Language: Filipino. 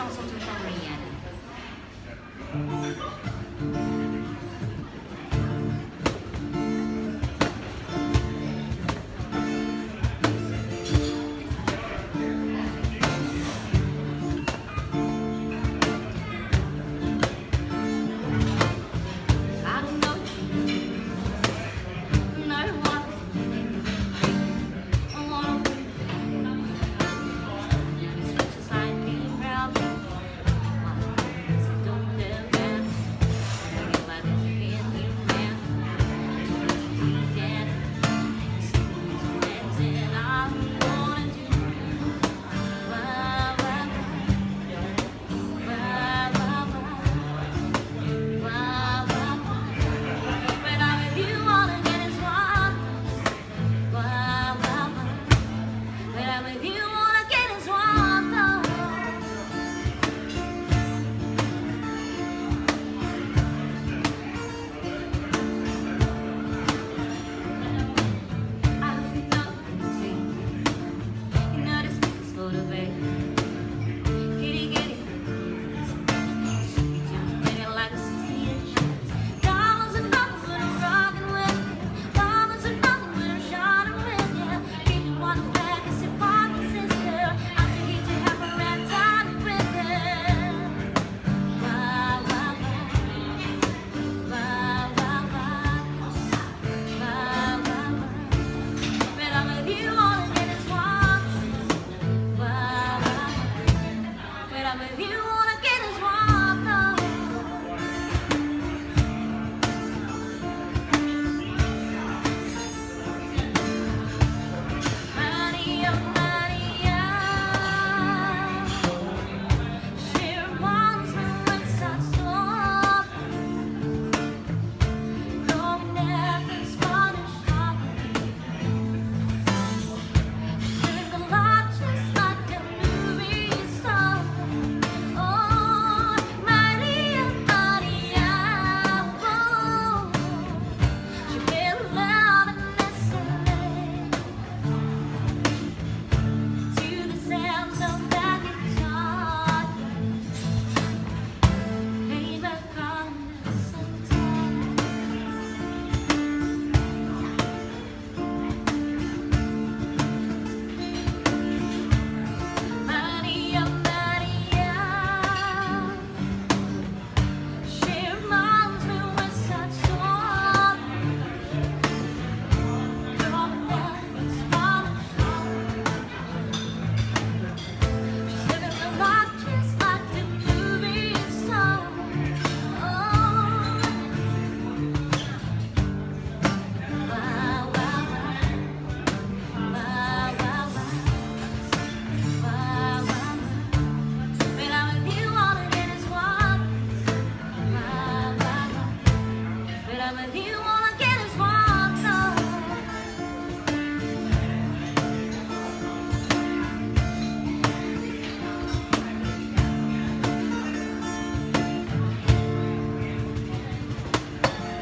送送出送 Rihanna。